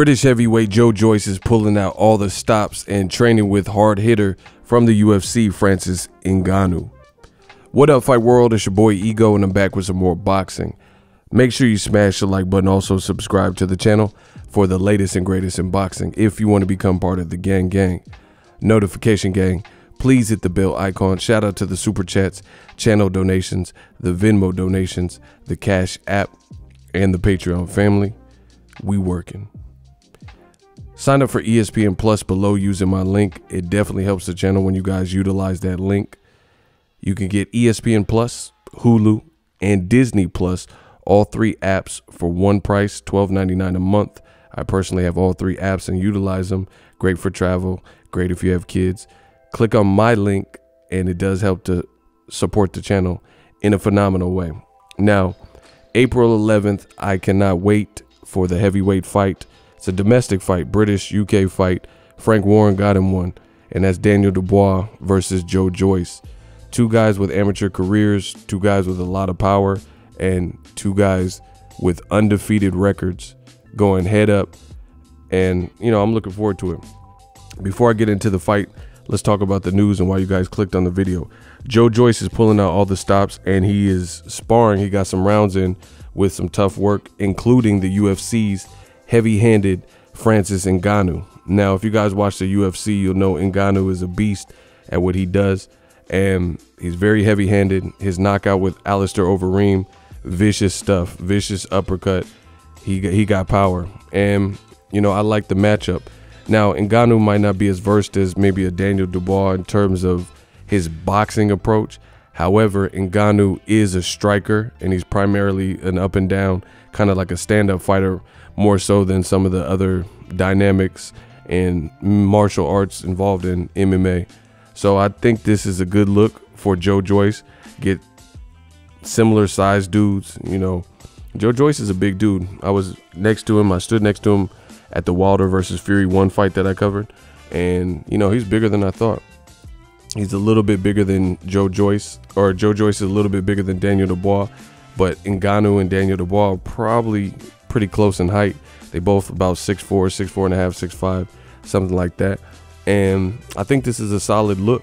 British heavyweight Joe Joyce is pulling out all the stops and training with hard hitter from the UFC, Francis Ngannou. What up, Fight World? It's your boy Ego, and I'm back with some more boxing. Make sure you smash the like button. Also, subscribe to the channel for the latest and greatest in boxing if you want to become part of the gang gang. Notification gang, please hit the bell icon. Shout out to the super chats, channel donations, the Venmo donations, the Cash app, and the Patreon family. We working. Sign up for ESPN Plus below using my link. It definitely helps the channel when you guys utilize that link. You can get ESPN Plus, Hulu, and Disney Plus, all three apps for one price, $12.99 a month. I personally have all three apps and utilize them. Great for travel, great if you have kids. Click on my link, and it does help to support the channel in a phenomenal way. Now, April 11th, I cannot wait for the heavyweight fight it's a domestic fight, British UK fight. Frank Warren got him one, and that's Daniel Dubois versus Joe Joyce. Two guys with amateur careers, two guys with a lot of power, and two guys with undefeated records going head up. And, you know, I'm looking forward to it. Before I get into the fight, let's talk about the news and why you guys clicked on the video. Joe Joyce is pulling out all the stops and he is sparring. He got some rounds in with some tough work, including the UFC's heavy-handed Francis Ngannou. Now, if you guys watch the UFC, you'll know Ngannou is a beast at what he does, and he's very heavy-handed. His knockout with Alistair Overeem, vicious stuff, vicious uppercut. He he got power, and you know I like the matchup. Now, Ngannou might not be as versed as maybe a Daniel Dubois in terms of his boxing approach. However, Ngannou is a striker, and he's primarily an up and down, kind of like a stand-up fighter more so than some of the other dynamics and martial arts involved in MMA. So I think this is a good look for Joe Joyce. Get similar sized dudes, you know. Joe Joyce is a big dude. I was next to him. I stood next to him at the Wilder versus Fury one fight that I covered, and you know he's bigger than I thought. He's a little bit bigger than Joe Joyce, or Joe Joyce is a little bit bigger than Daniel Dubois, but Ngannou and Daniel Dubois are probably pretty close in height. They both about 6'4", 6'4 and a half, 6'5", something like that. And I think this is a solid look.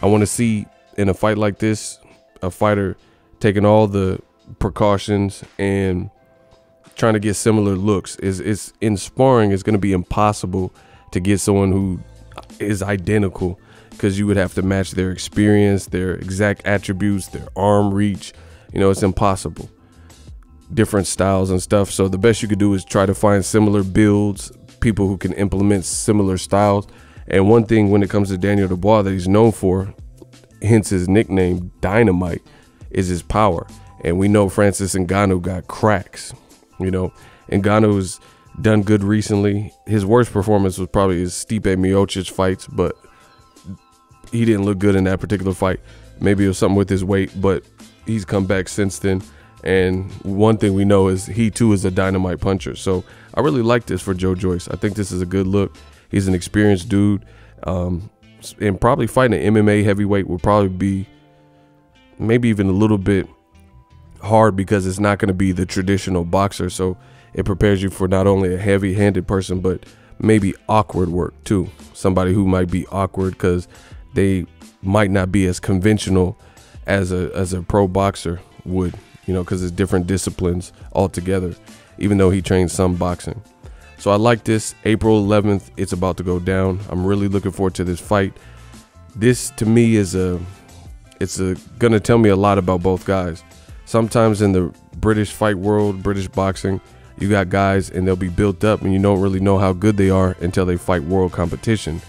I want to see in a fight like this, a fighter taking all the precautions and trying to get similar looks. Is it's in sparring, it's going to be impossible to get someone who is identical because you would have to match their experience, their exact attributes, their arm reach. You know, it's impossible different styles and stuff. So the best you could do is try to find similar builds, people who can implement similar styles. And one thing when it comes to Daniel Dubois that he's known for, hence his nickname Dynamite, is his power. And we know Francis Ngannou got cracks. You know, Ngannou's done good recently. His worst performance was probably his Stipe Miocic fights, but he didn't look good in that particular fight. Maybe it was something with his weight, but he's come back since then. And one thing we know is he too is a dynamite puncher. So I really like this for Joe Joyce. I think this is a good look. He's an experienced dude. Um, and probably fighting an MMA heavyweight would probably be maybe even a little bit hard because it's not going to be the traditional boxer. So it prepares you for not only a heavy handed person, but maybe awkward work too. Somebody who might be awkward because they might not be as conventional as a as a pro boxer would you know, because it's different disciplines altogether, even though he trains some boxing. So I like this. April 11th, it's about to go down. I'm really looking forward to this fight. This to me is a, it's a, gonna tell me a lot about both guys. Sometimes in the British fight world, British boxing, you got guys and they'll be built up and you don't really know how good they are until they fight world competition.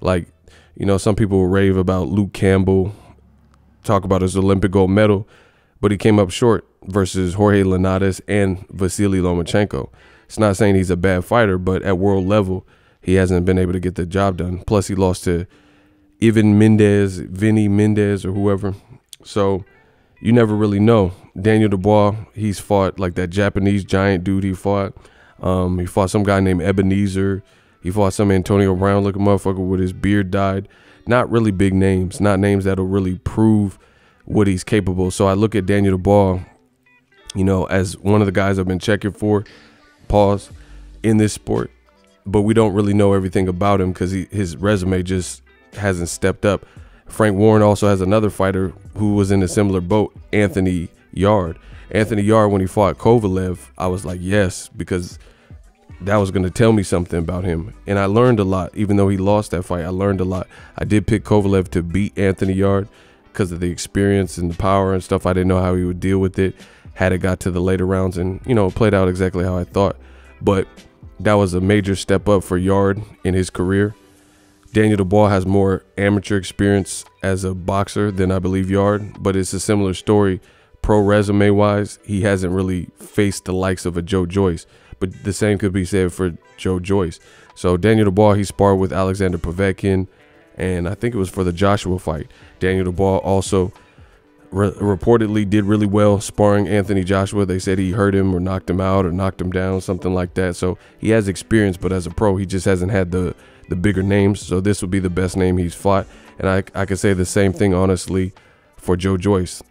Like, you know, some people rave about Luke Campbell, talk about his Olympic gold medal, but he came up short versus Jorge Linares and Vasily Lomachenko. It's not saying he's a bad fighter, but at world level, he hasn't been able to get the job done. Plus, he lost to Ivan Mendez, Vinny Mendez, or whoever. So you never really know. Daniel Dubois, he's fought like that Japanese giant dude he fought. Um, he fought some guy named Ebenezer. He fought some Antonio Brown looking motherfucker with his beard dyed. Not really big names, not names that'll really prove what he's capable. So I look at Daniel Dubois, you know, as one of the guys I've been checking for. Pause. in this sport, but we don't really know everything about him because his resume just hasn't stepped up. Frank Warren also has another fighter who was in a similar boat, Anthony Yarde. Anthony Yarde, when he fought Kovalev, I was like, yes, because that was going to tell me something about him. And I learned a lot. Even though he lost that fight, I learned a lot. I did pick Kovalev to beat Anthony Yarde because of the experience and the power and stuff. I didn't know how he would deal with it had it got to the later rounds and, you know, it played out exactly how I thought. But that was a major step up for Yarde in his career. Daniel Dubois has more amateur experience as a boxer than I believe Yarde, but it's a similar story. Pro resume wise, he hasn't really faced the likes of a Joe Joyce, but the same could be said for Joe Joyce. So Daniel Dubois, he sparred with Alexander Povetkin, and I think it was for the Joshua fight. Daniel Dubois also re- reportedly did really well sparring Anthony Joshua. They said he hurt him or knocked him out or knocked him down, something like that. So he has experience, but as a pro, he just hasn't had the the bigger names. So this would be the best name he's fought. And I, I could say the same thing, honestly, for Joe Joyce.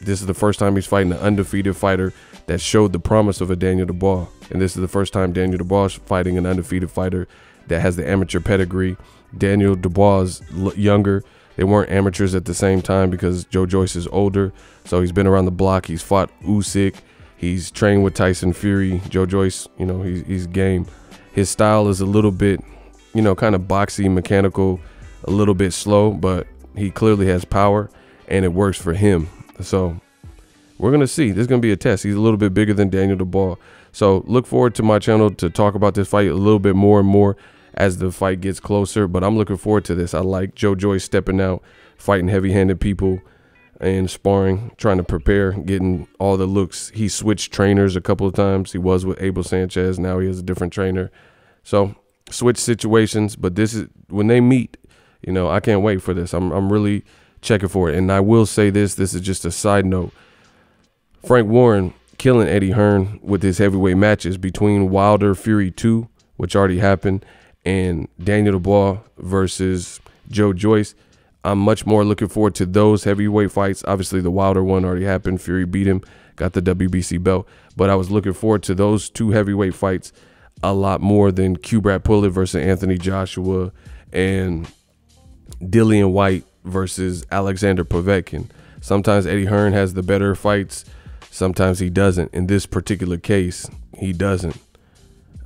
This is the first time he's fighting an undefeated fighter that showed the promise of a Daniel Dubois. And this is the first time Daniel Dubois is fighting an undefeated fighter that has the amateur pedigree. Daniel Dubois is younger. They weren't amateurs at the same time because Joe Joyce is older. So he's been around the block. He's fought Usyk. He's trained with Tyson Fury. Joe Joyce, you know, he's, he's game. His style is a little bit you know, kind of boxy, mechanical, a little bit slow, but he clearly has power and it works for him. So we're going to see. This is going to be a test. He's a little bit bigger than Daniel Dubois. So look forward to my channel to talk about this fight a little bit more and more as the fight gets closer. But I'm looking forward to this. I like Joe Joyce stepping out, fighting heavy handed people and sparring, trying to prepare, getting all the looks. He switched trainers a couple of times. He was with Abel Sanchez. Now he has a different trainer. So switch situations, but this is when they meet, you know, I can't wait for this. I'm I'm really checking for it. And I will say this, this is just a side note. Frank Warren killing Eddie Hearn with his heavyweight matches between Wilder Fury 2, which already happened, and Daniel Dubois versus Joe Joyce. I'm much more looking forward to those heavyweight fights. Obviously, the Wilder one already happened. Fury beat him, got the WBC belt. But I was looking forward to those two heavyweight fights a lot more than Kubrat Pulev versus Anthony Joshua and Dillian Whyte versus Alexander Povetkin. Sometimes Eddie Hearn has the better fights, sometimes he doesn't. In this particular case, he doesn't.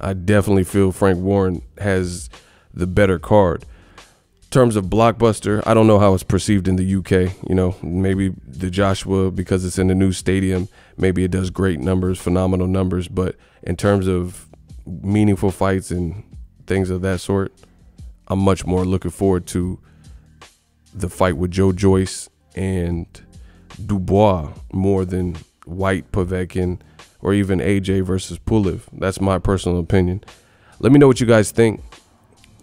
I definitely feel Frank Warren has the better card. In terms of blockbuster, I don't know how it's perceived in the UK. You know, maybe the Joshua because it's in the new stadium, maybe it does great numbers, phenomenal numbers. But in terms of meaningful fights and things of that sort, I'm much more looking forward to the fight with Joe Joyce and Dubois more than Whyte Povetkin or even AJ versus Pulev. That's my personal opinion. Let me know what you guys think.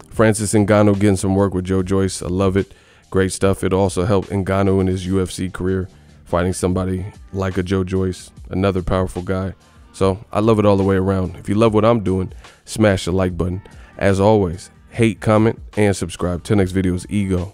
Francis Ngannou getting some work with Joe Joyce. I love it. Great stuff. It also helped Ngannou in his UFC career, fighting somebody like a Joe Joyce, another powerful guy. So I love it all the way around. If you love what I'm doing, smash the like button. As always, hate, comment, and subscribe. Till next video is Ego